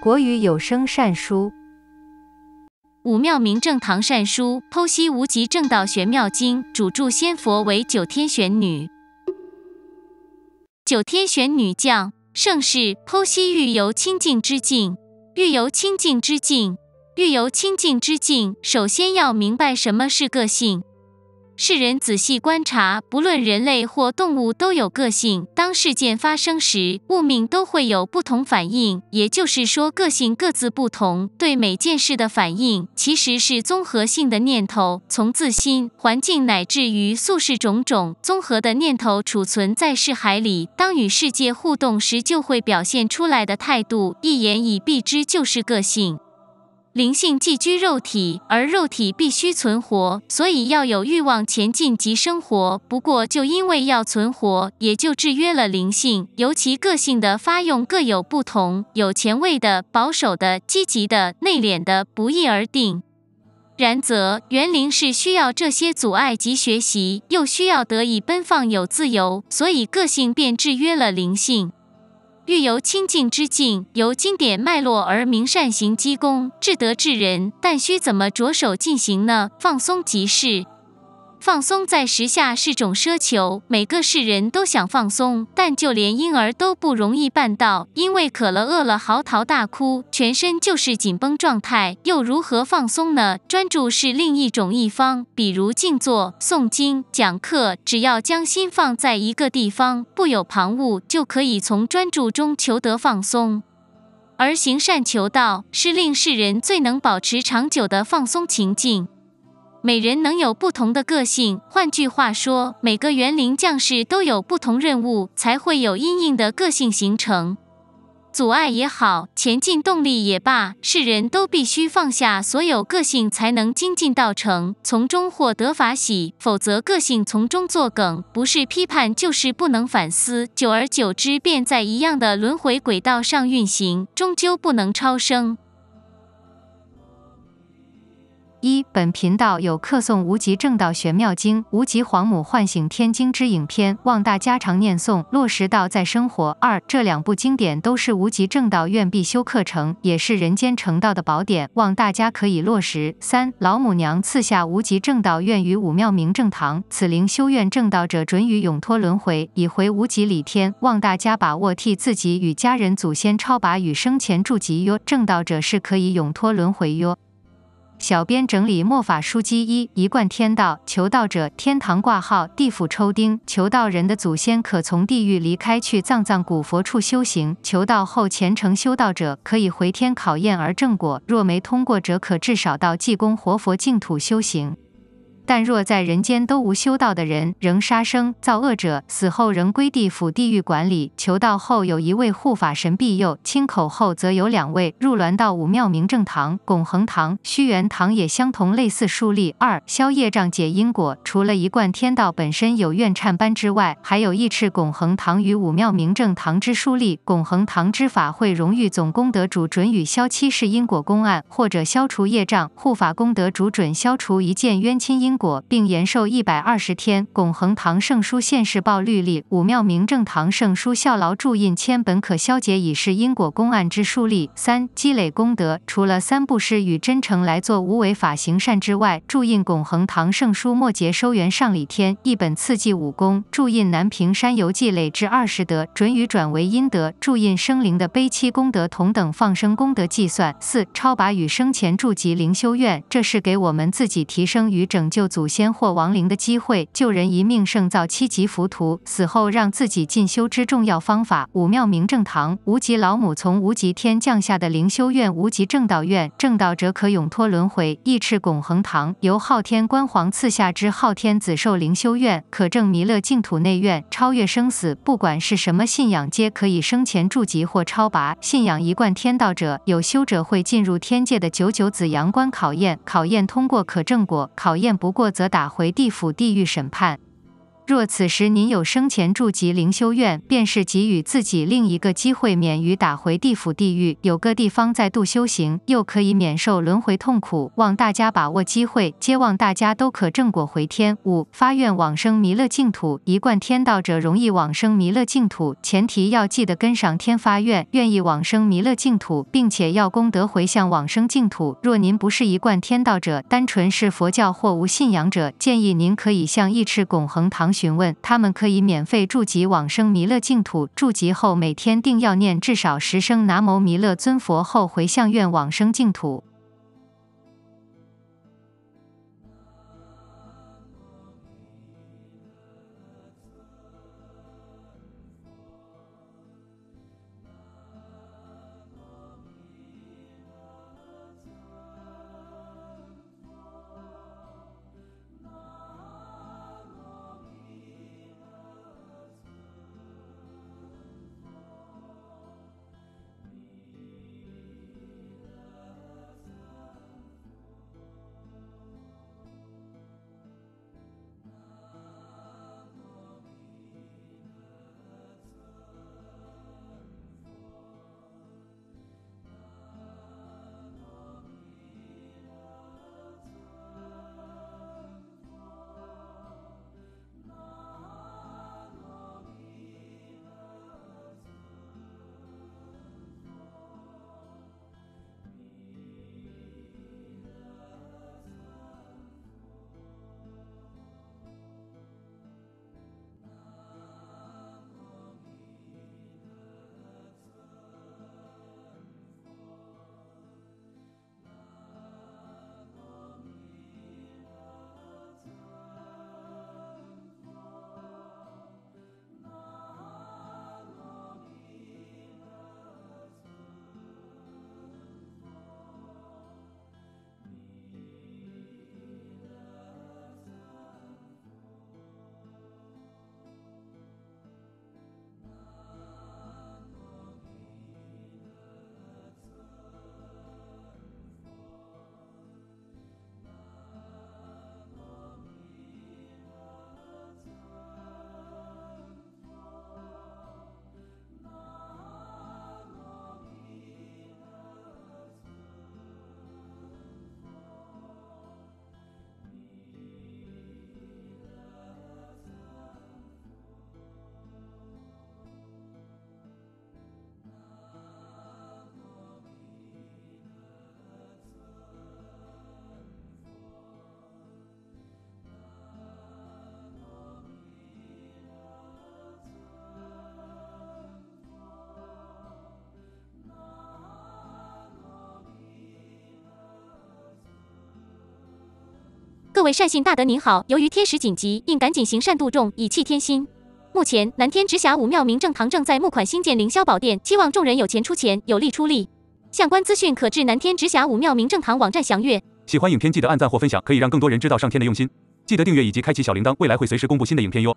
国语有声善书《武庙明正堂善书》剖析无极正道玄妙经，主著仙佛为九天玄女。九天玄女将盛世剖析欲由清净之境，欲由清净之境，欲由清净之境。首先要明白什么是个性。世人仔细观察，不论人类或动物都有个性。当事件发生时，物命都会有不同反应，也就是说，个性各自不同。对每件事的反应，其实是综合性的念头，从自心、环境乃至于宿世种种综合的念头储存在世海里。当与世界互动时，就会表现出来的态度，一言以蔽之，就是个性。灵性寄居肉体，而肉体必须存活，所以要有欲望前进及生活。不过，就因为要存活，也就制约了灵性。尤其个性的发用各有不同，有前卫的、保守的、积极的、内敛的，不一而定。然则，园灵是需要这些阻碍及学习，又需要得以奔放有自由，所以个性便制约了灵性。欲由清净之境，由经典脉络而明善行积功，至德至仁，但需怎么着手进行呢？放松即是。放松在时下是种奢求，每个世人都想放松，但就连婴儿都不容易办到，因为渴了饿了嚎啕大哭，全身就是紧绷状态，又如何放松呢？专注是另一种一方，比如静坐、诵经、讲课，只要将心放在一个地方，不有旁骛，就可以从专注中求得放松。而行善求道，是令世人最能保持长久的放松情境。每人能有不同的个性，换句话说，每个园林将士都有不同任务，才会有阴应的个性形成。阻碍也好，前进动力也罢，世人都必须放下所有个性，才能精进道成，从中获得法喜。否则，个性从中作梗，不是批判就是不能反思，久而久之，便在一样的轮回轨道上运行，终究不能超生。本频道有客诵《无极正道玄妙经》《无极皇母唤醒天经》之影片，望大家常念诵，落实到在生活。二这两部经典都是无极正道院必修课程，也是人间成道的宝典，望大家可以落实。三老母娘赐下无极正道院于武庙明正堂，此灵修院正道者准予永脱轮回，以回无极理天，望大家把握，替自己与家人祖先超拔与生前助吉哟。正道者是可以永脱轮回哟。小编整理末法书机一一贯天道求道者天堂挂号地府抽丁求道人的祖先可从地狱离开去藏藏古佛处修行求道后虔诚修道者可以回天考验而正果若没通过者可至少到济公活佛净土修行。但若在人间都无修道的人，仍杀生造恶者，死后仍归地府地狱管理。求道后有一位护法神庇佑，亲口后则有两位。入銮道武庙明正堂、拱恒堂、虚元堂也相同，类似树立。二消业障解因果，除了一贯天道本身有怨忏班之外，还有义赤拱恒堂与武庙明正堂之书立。拱恒堂之法会荣誉总功德主准予消七世因果公案，或者消除业障。护法功德主准消除一件冤亲因。果，并延寿一百二十天。拱恒堂圣书现世报律例，武庙明正堂圣书效劳注印签本可消解已是因果公案之数例。三积累功德，除了三布施与真诚来做无为法行善之外，注印拱恒堂圣书末节收元上礼天一本次记武功，注印南屏山游记累至二十德，准予转为阴德。注印生灵的悲戚功德同等放生功德计算。四超拔与生前筑集灵修院，这是给我们自己提升与拯救。祖先或亡灵的机会，救人一命胜造七级浮屠，死后让自己进修之重要方法。武庙明正堂，无极老母从无极天降下的灵修院，无极正道院，正道者可永脱轮回。义赤拱恒堂，由昊天官皇赐下之昊天子寿灵修院，可证弥勒净土内院，超越生死。不管是什么信仰，皆可以生前筑集或超拔。信仰一贯天道者，有修者会进入天界的九九紫阳关考验，考验通过可正果，考验不。不过则打回地府地狱审判。若此时您有生前住及灵修院，便是给予自己另一个机会，免于打回地府地狱，有个地方在度修行，又可以免受轮回痛苦。望大家把握机会，皆望大家都可正果回天。五发愿往生弥勒净土，一贯天道者容易往生弥勒净土，前提要记得跟上天发愿，愿意往生弥勒净土，并且要功德回向往生净土。若您不是一贯天道者，单纯是佛教或无信仰者，建议您可以向义赤拱恒堂。询问他们可以免费住集往生弥勒净土，住集后每天定要念至少十声南无弥勒尊佛后回向愿往生净土。各位善信大德您好，由于天时紧急，应赶紧行善度众，以气天心。目前南天直辖武庙明正堂正在募款新建凌霄宝殿，期望众人有钱出钱，有力出力。相关资讯可至南天直辖武庙明正堂网站详阅。喜欢影片记得按赞或分享，可以让更多人知道上天的用心。记得订阅以及开启小铃铛，未来会随时公布新的影片哟。